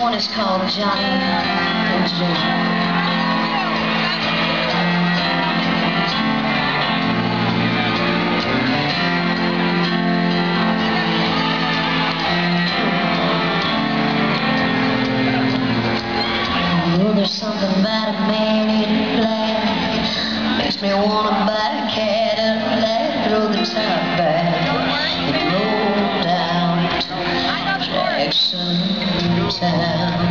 one is called Johnny and June. there's something about a man in black Makes me wanna buy a Cadillac Throw the top back. And roll down to Jackson sound.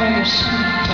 Olha.